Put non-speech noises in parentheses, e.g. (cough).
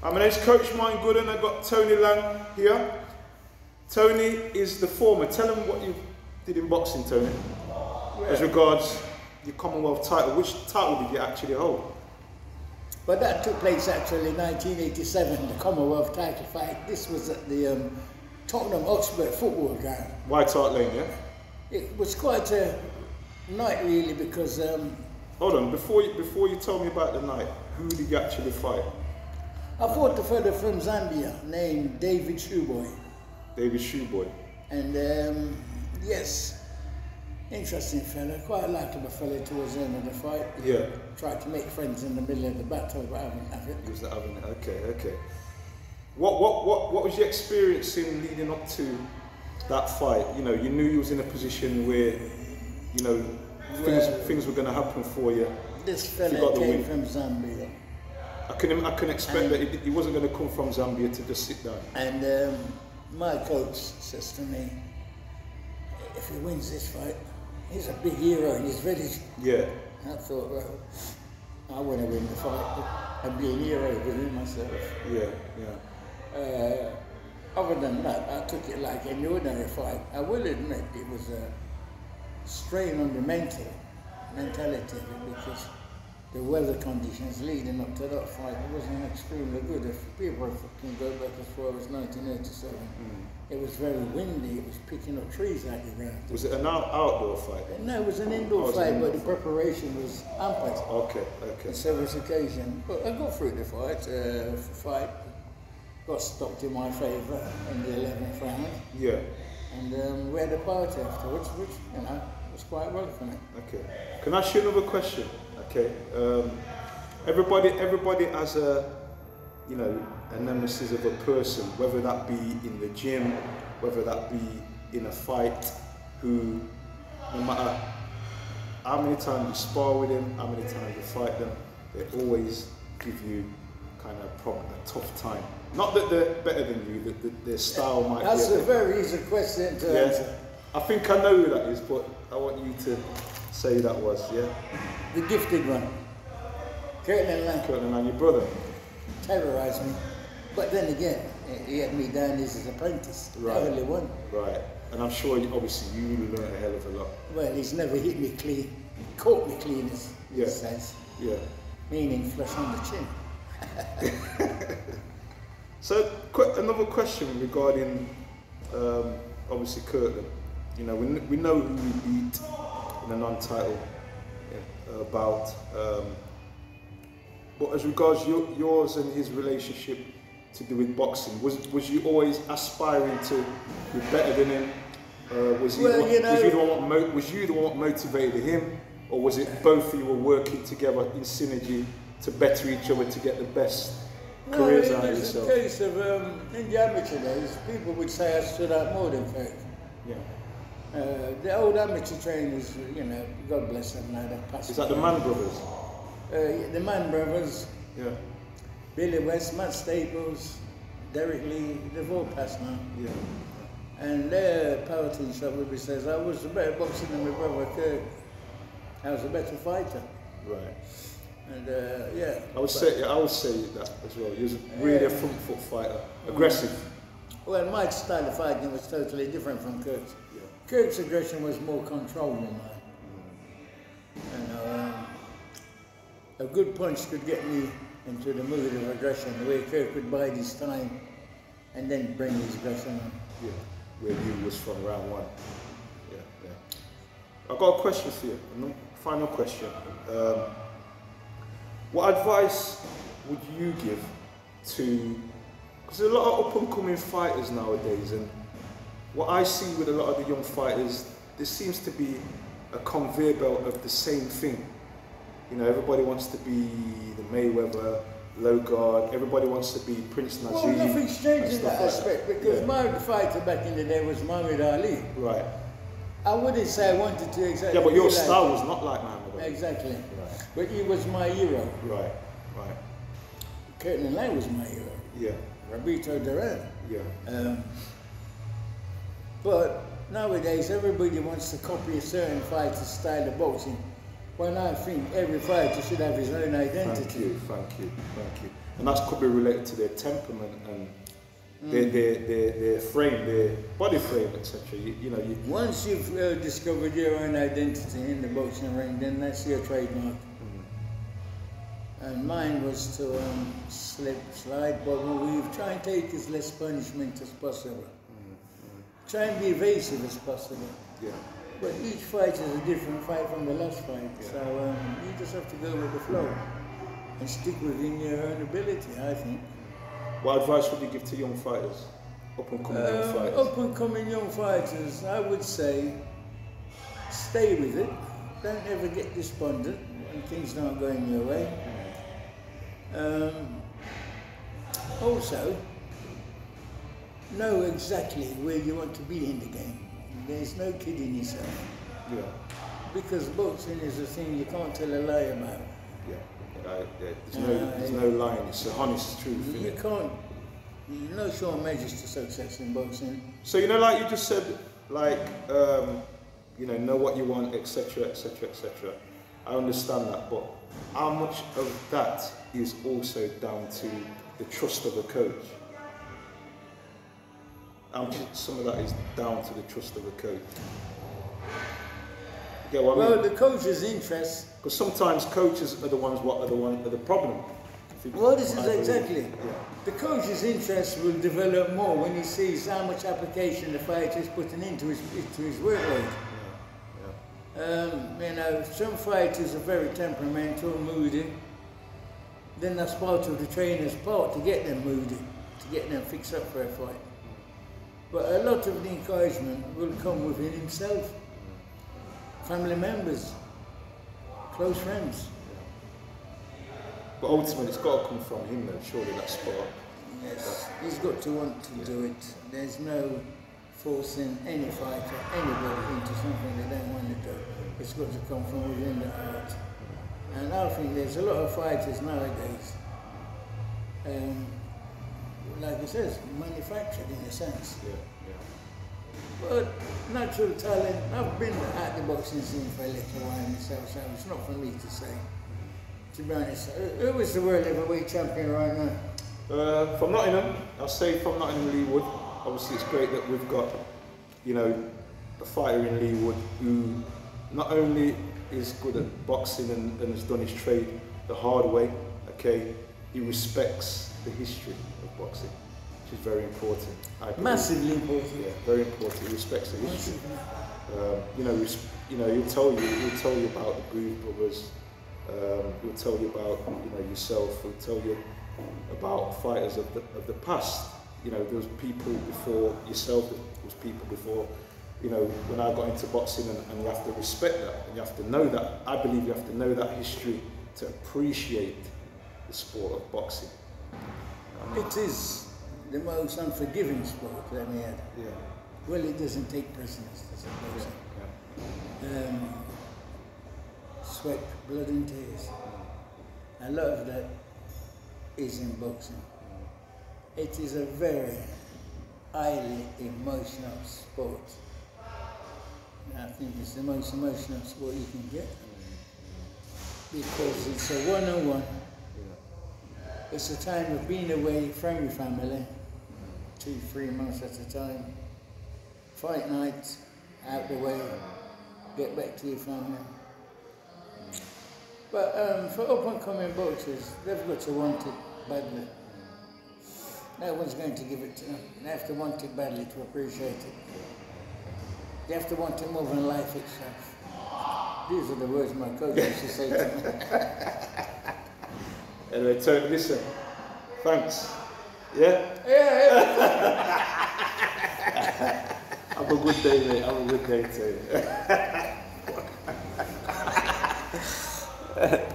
Uh, my name's Coach Martin Gooden. I've got Tony Laing here. Tony is the former. Tell him what you did in boxing, Tony. As regards your Commonwealth title, which title did you actually hold? Well, that took place actually in 1987, the Commonwealth title fight. This was at the um, Tottenham Hotspur football ground. White Hart Lane, yeah? It was quite a night really because um, Hold on, before you, before you tell me about the night, who did you actually fight? I fought a fellow from Zambia named David Shoeboy. David Shoeboy. And um, yes, interesting fellow, Quite a likable fellow towards the end of the fight. Yeah. Tried to make friends in the middle of the battle, but I haven't have it. He was the other Okay, okay. What, what, what, what was your experience in leading up to that fight? You know, you knew you was in a position where, you know, things, Well- things were going to happen for you. This You got fella the came from Zambia. I couldn't, I couldn't expect that he, he wasn't going to come from Zambia to just sit down. And um, my coach says to me, if he wins this fight, he's a big hero. He's ready. Yeah, I thought, well, I want to win the fight. I'd be a hero within myself. yeah, yeah. Uh, other than that, I took it like any ordinary fight. I will admit it was a strain on the mental mentality because the weather conditions leading up to that fight wasn't extremely good. If people can go back as far as 1987, it was very windy. It was picking up trees out the ground. Was it an out, outdoor fight? No, it was an Oh, indoor it was an fight, but the preparation was hampered Okay, okay. on several occasions. But I got through the fight. Uh, fight got stopped in my favour in the 11th round, Yeah, and um, we had a party afterwards, which you know was quite well for me. okay. Can I ask you another question? Okay. Um, everybody, everybody has a, you know, a nemesis of a person, whether that be in the gym, whether that be in a fight, who, no matter how many times you spar with them, how many times you fight them, they always give you kind of a, problem, a tough time. Not that they're better than you, that that their style might That's be. a bit- very easy question to Yeah. answer. I think I know who that is, but I want you to say who that was, yeah? The gifted one, Kirkland Laing, and your brother. terrorised me. But then again, he had me down as his apprentice. Right. I only one. Right. And I'm sure, you, obviously, you learned a hell of a lot. Well, he's never hit me clean, caught me clean, as he says, Yeah. meaning flush on the chin. (laughs) So, qu- another question regarding, um, obviously, Kirkland. You know, we, we know who we beat in a non-title yeah, bout. Um, but as regards your, yours and his relationship to do with boxing, was was you always aspiring to be better than him? Uh, was he Well, the one, you know- was, you the one was you the one motivated him, or was it both of you were working together in synergy to better each other to get the best careers out of yourself? a case of, um, in the amateur days, people would say I stood out more than Kirk. Yeah. Uh, the old amateur trainers, you know, God bless them now, they've passed Is that the. Man Brothers? Uh, the Mann brothers, Yeah. Billy West, Matt Staples, Derek Lee, they've all passed now. Yeah. And their Powhatan be says, I was a better boxer than my brother Kirk. I was a better fighter. Right. And uh, yeah. I would say I would say that as well. He was really a front foot fighter, aggressive. Well, my style of fighting was totally different from Kirk's. Yeah. Kirk's aggression was more controlled than mine. You know, um, a good punch could get me into the mood of aggression, the way Kirk could bide his time and then bring his aggression on. Yeah. Where you was from round one. Yeah, yeah. I've got a question for you. Final question. Um, what advice would you give to? There's a lot of up and coming fighters nowadays, and what I see with a lot of the young fighters, there seems to be a conveyor belt of the same thing. You know, everybody wants to be the Mayweather, Logard. Everybody wants to be Prince Naseem. Well, nothing's changed in that like aspect because Yeah. my fighter back in the day was Muhammad Ali. Right. I wouldn't say I wanted to exactly. Yeah, but your be like- style was not like Muhammad Ali. Exactly. Right. But he was my hero. Right. Right. Kirkland Laing was my hero. Yeah. Roberto Duran. Yeah. Um, but nowadays, everybody wants to copy a certain fighter's style of boxing. When I think every fighter should have his own Thank identity. you. Thank you. Thank you. and that could be related to their temperament and their, their, their, their frame, their body frame, etc. You, you know, you, Once you've uh, discovered your own identity in the boxing ring, then that's your trademark. And mine was to um, slip, slide, bubble weave, try and take as less punishment as possible. Try and be evasive as possible. yeah. But each fight is a different fight from the last fight. So um, you just have to go with the flow and stick within your own ability, I think. What advice would you give to young fighters, up and coming young Um, fighters? up and coming young fighters, I would say stay with it. Don't ever get despondent when things aren't going your way. Um, also, know exactly where you want to be in the game. There's no kidding yourself. Yeah, Because boxing is a thing you can't tell a lie about. yeah. Yeah. There's no, there's no lying. It's the honest truth. You can't, no sure measures to success in boxing. So you know, like you just said, like um, you know, know what you want, etc., etc., etc. I understand that, but how much of that is also down to the trust of a coach? How much some of that is down to the trust of a coach? You what I Well, mean? the coach's interest Because sometimes coaches are the ones what are the one are the problem. Well, this is exactly. Yeah. The coach's interest will develop more when he sees how much application the fighter is putting into his into his workload. Yeah. Um, you know, some fighters are very temperamental, moody. Then that's part of the trainer's part to get them moody, to get them fixed up for a fight. But a lot of the encouragement will come within himself, family members, close friends. But ultimately, it's got to come from him, though. Surely that spark. Yes, he's got to want to do it. There's no forcing any fighter, anybody into something they don't want to do. It's got to come from within the heart. And I think there's a lot of fighters nowadays, um, like it says, manufactured in a sense. Yeah, yeah. But natural talent, I've been at the boxing scene for a little while myself, so it's not for me to say. To be honest, who is the world heavyweight champion right now? Uh, from Nottingham, I'll say from Nottingham Leigh Wood. Obviously, it's great that we've got, you know, a fighter in Leigh Wood who not only is good at boxing and, and has done his trade the hard way, okay, he respects the history of boxing, which is very important. I. Massively important. Yeah, very important. He respects the history. Um, you know, you know, he'll tell you, he'll tell you about the Groove Brothers. Um, he'll tell you about, you know, yourself. He'll tell you about fighters of the of the past. You know, there was people before yourself. There was people before. You know, when I got into boxing, and, and you have to respect that, and you have to know that. I believe you have to know that history to appreciate the sport of boxing. It is the most unforgiving sport that we had. Yeah, Well, it doesn't take prisoners, does it? yeah, yeah. Um, sweat, blood and tears. A lot of that is in boxing. It is a very highly emotional sport. I think it's the most emotional sport you can get because it's a one-on-one. It's a time of being away from your family, two, three months at a time. Fight night, out the way, get back to your family. But um, for up and coming boxers, they've got to want it badly. No one's going to give it to them. They have to want it badly to appreciate it. They have to want it more than life itself. These are the words my coach used to say to me. (laughs) Anyway, Tony, listen. Thanks. Yeah. Yeah, (laughs) Have a good day, mate. Have a good day, Tony. (laughs)